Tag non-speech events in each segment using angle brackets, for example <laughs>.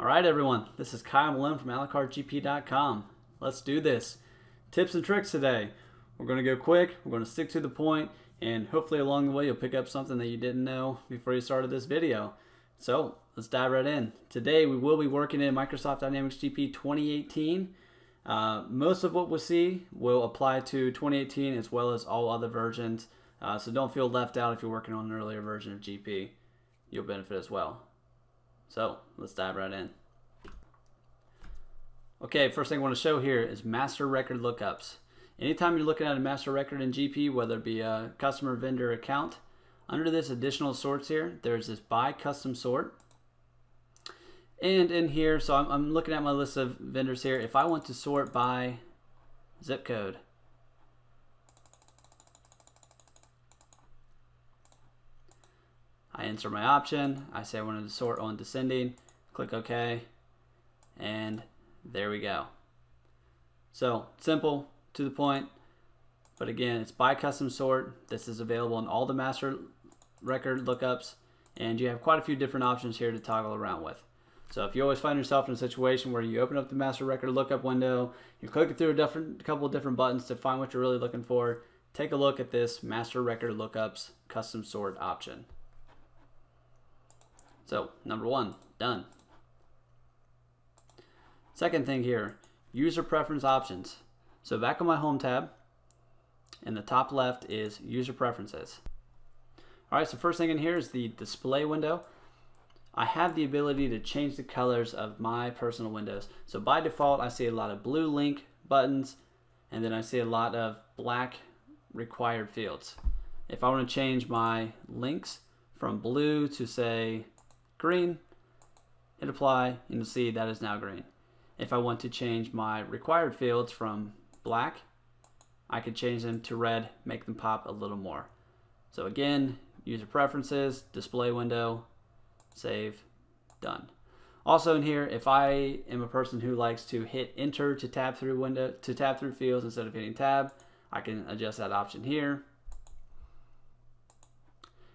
All right, everyone. This is Kyle Malone from AlaCarteGP.com. Let's do this. Tips and tricks today. We're going to go quick. We're going to stick to the point, and hopefully along the way you'll pick up something that you didn't know before you started this video. So let's dive right in. Today we will be working in Microsoft Dynamics GP 2018. Uh, most of what we'll see will apply to 2018 as well as all other versions. Uh, so don't feel left out if you're working on an earlier version of GP. You'll benefit as well. So let's dive right in. Okay, first thing I want to show here is master record lookups. Anytime you're looking at a master record in GP, whether it be a customer vendor account, under this additional sorts here, there's this by custom sort. And in here, so I'm, I'm looking at my list of vendors here. If I want to sort by zip code, I enter my option. I say I wanted to sort on descending. Click OK. And there we go. So simple, to the point. But again, it's by custom sort. This is available in all the master record lookups. And you have quite a few different options here to toggle around with. So if you always find yourself in a situation where you open up the master record lookup window, you're clicking through a different couple of different buttons to find what you're really looking for, take a look at this master record lookups custom sort option. So number one, done. Second thing here, user preference options. So back on my home tab, in the top left is user preferences. All right, so first thing in here is the display window. I have the ability to change the colors of my personal windows. So by default, I see a lot of blue link buttons, and then I see a lot of black required fields. If I want to change my links from blue to say green, hit apply, and you'll see that is now green. If I want to change my required fields from black, I could change them to red, make them pop a little more. So again, user preferences, display window, save, done. Also in here, if I am a person who likes to hit enter to tab through window to tab through fields instead of hitting tab, I can adjust that option here.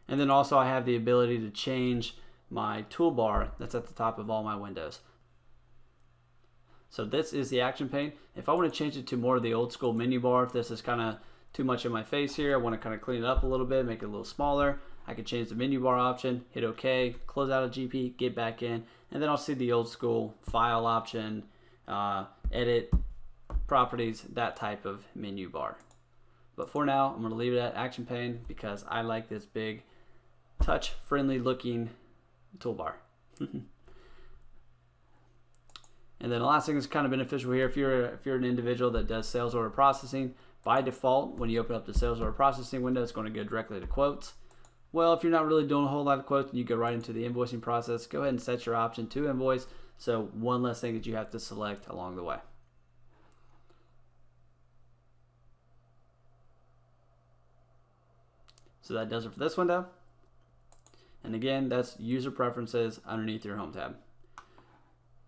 And then also I have the ability to change my toolbar that's at the top of all my windows. So this is the action pane. If I want to change it to more of the old school menu bar, if this is kind of too much in my face here, I want to kind of clean it up a little bit, make it a little smaller, I can change the menu bar option, hit OK, close out of GP, get back in, and then I'll see the old school file option, uh, edit, properties, that type of menu bar. But for now, I'm going to leave it at action pane because I like this big touch friendly looking toolbar. <laughs> and then the last thing that's kind of beneficial here, if you're if you're an individual that does sales order processing, by default, when you open up the sales order processing window, it's going to go directly to quotes. Well, if you're not really doing a whole lot of quotes and you go right into the invoicing process, go ahead and set your option to invoice. So one less thing that you have to select along the way. So that does it for this window. And again, that's user preferences underneath your home tab.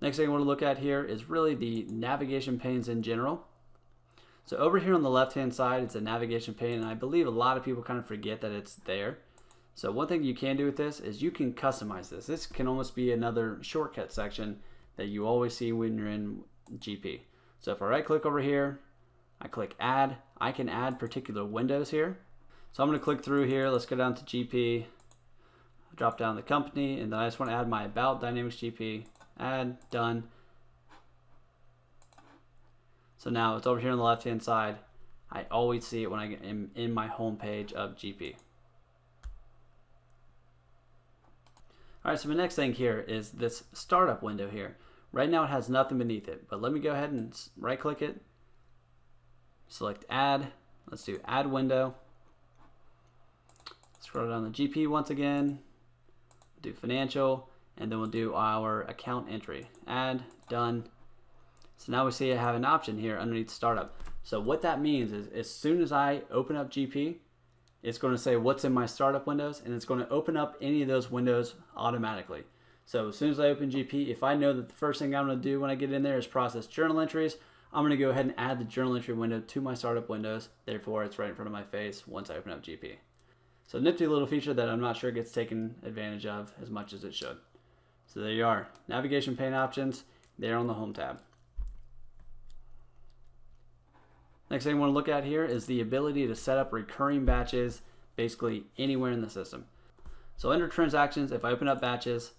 Next thing I want to look at here is really the navigation panes in general. So over here on the left hand side, it's a navigation pane, and I believe a lot of people kind of forget that it's there. So one thing you can do with this is you can customize this. This can almost be another shortcut section that you always see when you're in GP. So if I right click over here, I click add, I can add particular windows here. So I'm going to click through here. Let's go down to GP, drop down the company, and then I just want to add my about Dynamics GP, add, done. So now it's over here on the left hand side. I always see it when I am in, my home page of GP. All right, so my next thing here is this startup window here. Right now it has nothing beneath it, but let me go ahead and right click it, select add, let's do add window, scroll down the GP once again, do financial, and then we'll do our account entry. Add, done. So now we see I have an option here underneath startup. So what that means is as soon as I open up GP, it's going to say what's in my startup windows and it's going to open up any of those windows automatically. So as soon as I open GP, if I know that the first thing I'm going to do when I get in there is process journal entries, I'm going to go ahead and add the journal entry window to my startup windows. Therefore, it's right in front of my face once I open up GP. So nifty little feature that I'm not sure gets taken advantage of as much as it should. So there you are. Navigation pane options there on the Home tab. Next thing I want to look at here is the ability to set up recurring batches basically anywhere in the system. So under transactions, if I open up batches,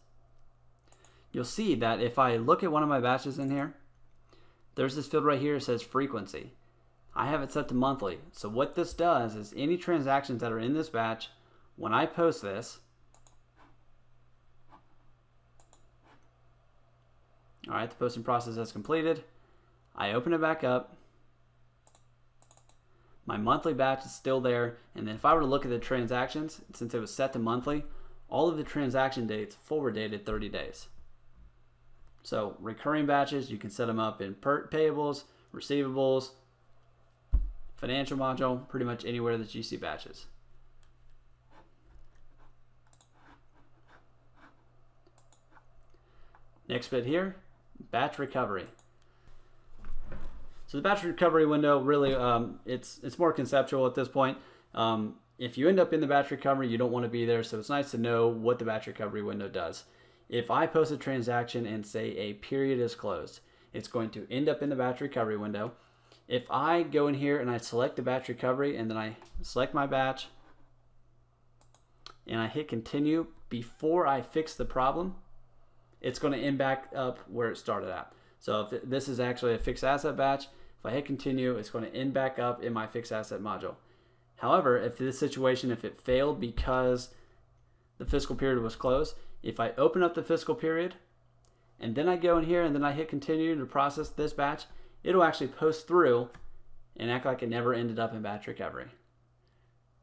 you'll see that if I look at one of my batches in here, there's this field right here that says frequency. I have it set to monthly. So what this does is any transactions that are in this batch, when I post this, all right, the posting process has completed. I open it back up. My monthly batch is still there. And then if I were to look at the transactions, since it was set to monthly, all of the transaction dates forward dated 30 days. So recurring batches, you can set them up in per payables, receivables, financial module, pretty much anywhere that you see batches. Next bit here, batch recovery. So the batch recovery window really, um, it's it's more conceptual at this point. Um, if you end up in the batch recovery, you don't want to be there, so it's nice to know what the batch recovery window does. If I post a transaction and say a period is closed, it's going to end up in the batch recovery window. If I go in here and I select the batch recovery and then I select my batch and I hit continue before I fix the problem, it's going to end back up where it started at. So if this is actually a fixed asset batch, if I hit continue, it's going to end back up in my fixed asset module. However, if this situation, if it failed because the fiscal period was closed, if I open up the fiscal period and then I go in here and then I hit continue to process this batch, it'll actually post through and act like it never ended up in batch recovery.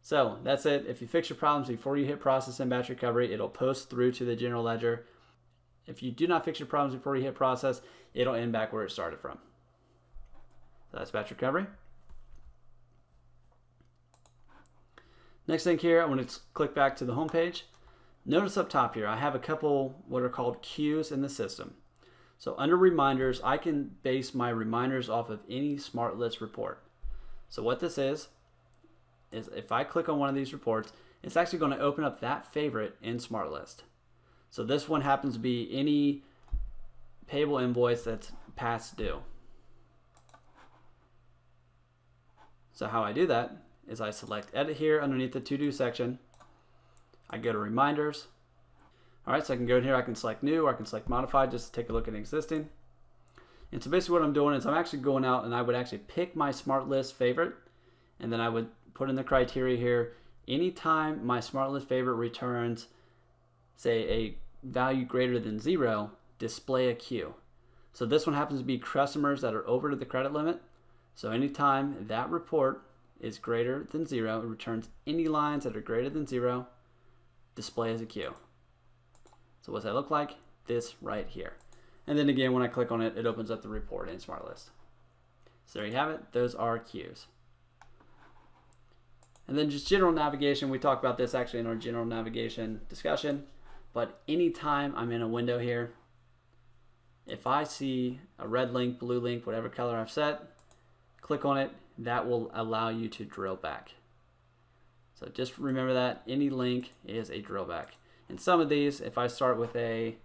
So that's it. If you fix your problems before you hit process in batch recovery, it'll post through to the general ledger. If you do not fix your problems before you hit process, it'll end back where it started from. So that's batch recovery. Next thing here, I want to click back to the home page. Notice up top here, I have a couple what are called cues in the system. So under reminders, I can base my reminders off of any smart list report. So what this is, is if I click on one of these reports, it's actually going to open up that favorite in smart list. So this one happens to be any payable invoice that's past due. So how I do that is I select edit here underneath the to do section I go to reminders. All right, so I can go in here, I can select new, or I can select modify just to take a look at existing. And so basically what I'm doing is I'm actually going out and I would actually pick my smart list favorite, and then I would put in the criteria here. Anytime my smart list favorite returns, say a value greater than zero, display a cue. So this one happens to be customers that are over to the credit limit. So anytime that report is greater than zero, it returns any lines that are greater than zero, display as a cue. So what's that look like? This right here. And then again, when I click on it, it opens up the report in SmartList. So there you have it. Those are cues. And then just general navigation, we talked about this actually in our general navigation discussion. But anytime I'm in a window here, if I see a red link, blue link, whatever color I've set, click on it, that will allow you to drill back. So just remember that any link is a drill back. And some of these, if I start with a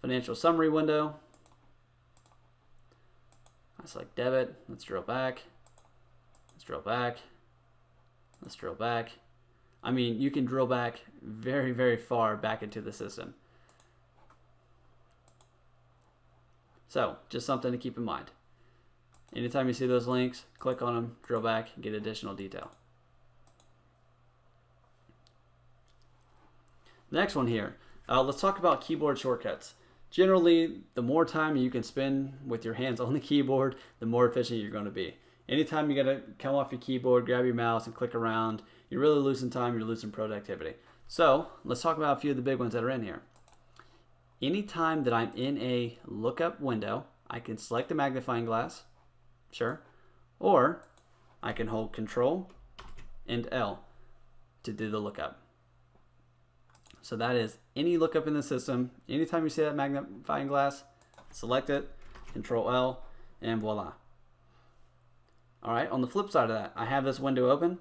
financial summary window, I select debit, let's drill back, let's drill back, let's drill back. I mean, you can drill back very, very far back into the system. So, just something to keep in mind. Anytime you see those links, click on them, drill back, get additional detail. Next one here, uh, let's talk about keyboard shortcuts. Generally, the more time you can spend with your hands <laughs> on the keyboard, the more efficient you're going to be. Anytime you got to come off your keyboard, grab your mouse, and click around, you're really losing time, you're losing productivity. So, let's talk about a few of the big ones that are in here. Anytime that I'm in a lookup window, I can select the magnifying glass, Sure. Or I can hold Control and L to do the lookup. So that is any lookup in the system. Anytime you see that magnifying glass, select it, Control L, and voila. All right, on the flip side of that, I have this window open.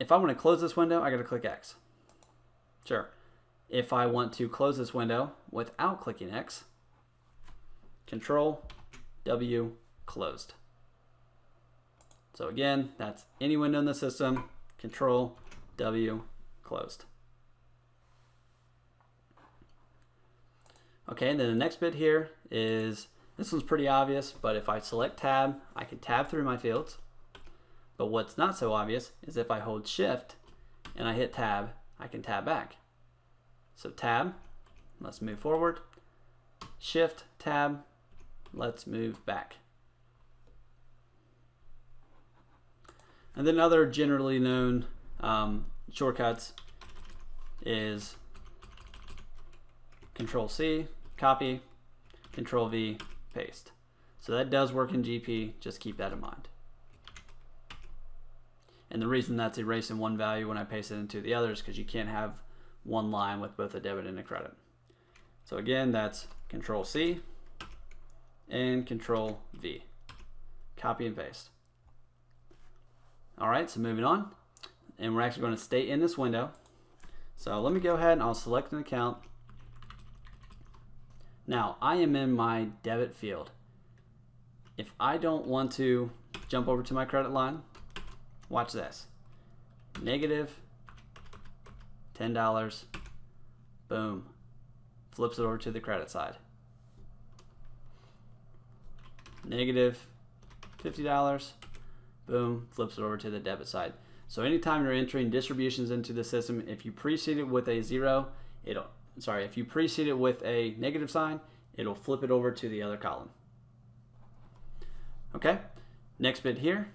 If I want to close this window, I got to click X. Sure. if I want to close this window without clicking X, Control W closed. So again, that's any window in the system, Control W closed. Okay, and then the next bit here is, this one's pretty obvious, but if I select tab, I can tab through my fields. But what's not so obvious is if I hold shift and I hit tab, I can tab back. So tab, let's move forward. Shift, tab, let's move back. And then other generally known um, shortcuts is Control C, copy, Control V, paste. So that does work in GP, just keep that in mind. And the reason that's erasing one value when I paste it into the other is because you can't have one line with both a debit and a credit. So again, that's Control C and Control V. Copy and paste. All right, so moving on. And we're actually going to stay in this window. So let me go ahead and I'll select an account. Now, I am in my debit field. If I don't want to jump over to my credit line, watch this. Negative $10. Boom. Flips it over to the credit side. Negative $50. Boom. Flips it over to the debit side. So anytime you're entering distributions into the system, if you precede it with a zero, it'll, sorry, if you precede it with a negative sign, it'll flip it over to the other column. Okay, next bit here,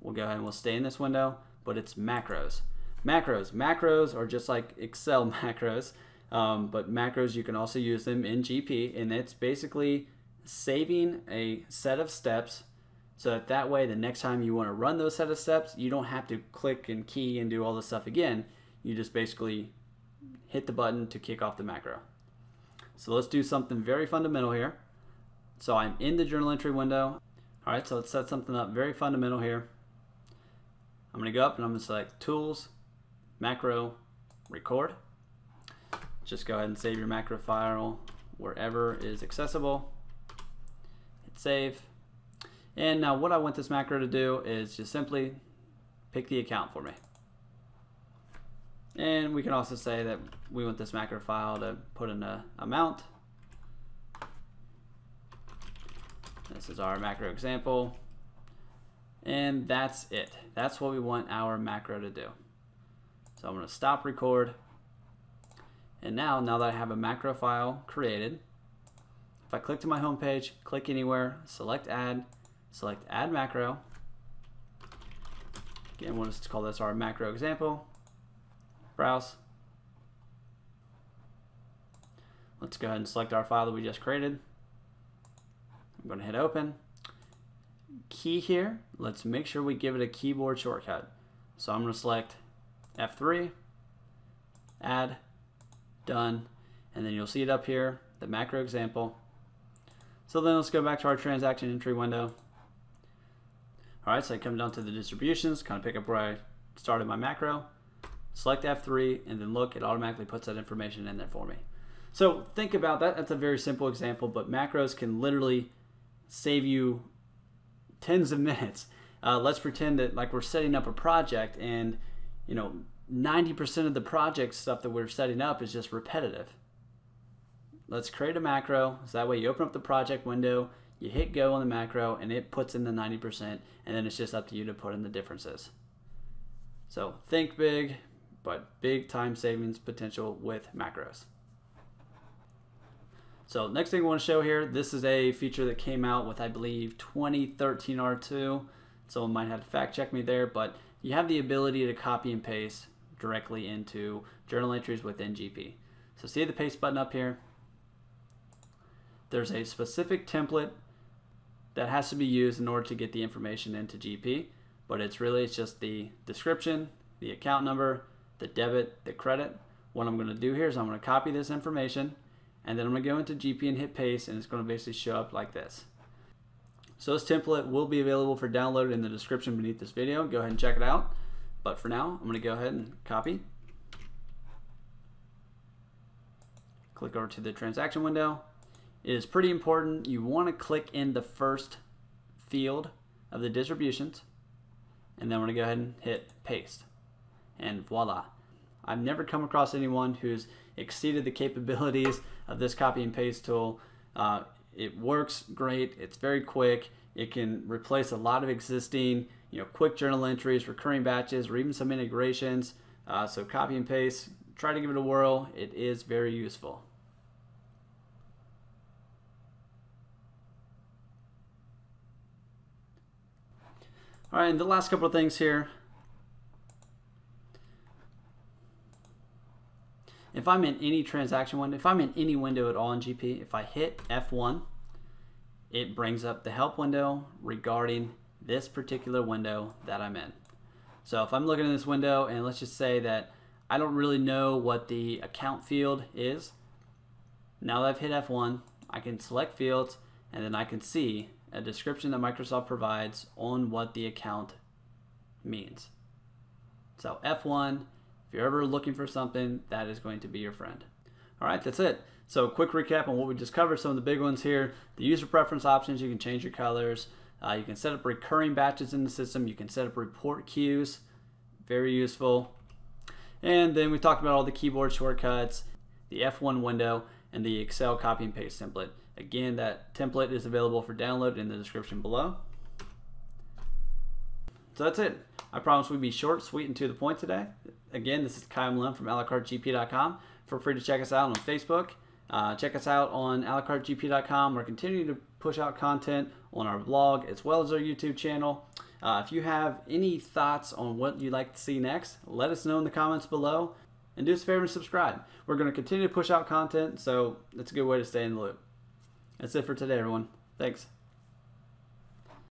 we'll go ahead and we'll stay in this window, but it's macros. Macros. Macros are just like Excel <laughs> macros, um, but macros, you can also use them in GP, and it's basically saving a set of steps so that that way the next time you want to run those set of steps, you don't have to click and key and do all this stuff again. You just basically hit the button to kick off the macro. So let's do something very fundamental here. So I'm in the journal entry window. All right, so let's set something up very fundamental here. I'm gonna go up and I'm gonna select Tools, macro record. Just go ahead and save your macro file wherever is accessible. Hit save. And now what I want this macro to do is just simply pick the account for me. And we can also say that we want this macro file to put in a amount. This is our macro example. And that's it. That's what we want our macro to do. So I'm going to stop record. And now, now that I have a macro file created, if I click to my home page, click anywhere, select add, select add macro. Again, we'll just call this our macro example. Browse. Let's go ahead and select our file that we just created. I'm going to hit open. Key here, let's make sure we give it a keyboard shortcut. So I'm going to select F3, add, done, and then you'll see it up here, the macro example. So then let's go back to our transaction entry window. All right, so I come down to the distributions, kind of pick up where I started my macro, select F3, and then look, it automatically puts that information in there for me. So think about that. That's a very simple example, but macros can literally save you tens of <laughs> minutes. Uh, let's pretend that like we're setting up a project and you know, 90% of the project stuff that we're setting up is just repetitive. Let's create a macro. So that way you open up the project window, you hit go on the macro, and it puts in the 90%, and then it's just up to you to put in the differences. So think big, but big time savings potential with macros. So next thing I want to show here, this is a feature that came out with, I believe, 2013 R2. Someone might have to fact check me there, but you have the ability to copy and paste directly into journal entries within GP. So see the paste button up here? There's a specific template that has to be used in order to get the information into GP, but it's really it's just the description, the account number, the debit, the credit. What I'm going to do here is I'm going to copy this information and then I'm going to go into GP and hit paste and it's going to basically show up like this. So this template will be available for download in the description beneath this video. Go ahead and check it out. But for now, I'm going to go ahead and copy. click over to the transaction window. It is pretty important. You want to click in the first field of the distributions and then we're going to go ahead and hit paste. And voila. I've never come across anyone who's exceeded the capabilities of this copy and paste tool. Uh, it works great. It's very quick. It can replace a lot of existing, you know, quick journal entries, recurring batches, or even some integrations. Uh, so copy and paste, try to give it a whirl. It is very useful. All right, and the last couple of things here. If I'm in any transaction window, if I'm in any window at all in GP, if I hit F1, it brings up the help window regarding this particular window that I'm in. So if I'm looking in this window and let's just say that I don't really know what the account field is, now that I've hit F1, I can select fields and then I can see a description that Microsoft provides on what the account means. So F1, if you're ever looking for something, that is going to be your friend. All right, that's it. So quick recap on what we just covered, some of the big ones here. The user preference options, you can change your colors. Uh, you can set up recurring batches in the system. You can set up report cues, very useful. And then we talked about all the keyboard shortcuts, the F1 window, and the Excel copy and paste template. Again, that template is available for download in the description below. So that's it. I promise we'd be short, sweet, and to the point today. Again, this is Kyle Malone from alacartegp.com. Feel free to check us out on Facebook. Uh, check us out on alacartegp.com. We're continuing to push out content on our blog as well as our YouTube channel. Uh, if you have any thoughts on what you'd like to see next, let us know in the comments below. And do us a favor and subscribe. We're going to continue to push out content, so that's a good way to stay in the loop. That's it for today, everyone. Thanks.